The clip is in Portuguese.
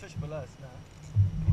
fish below us now. Né?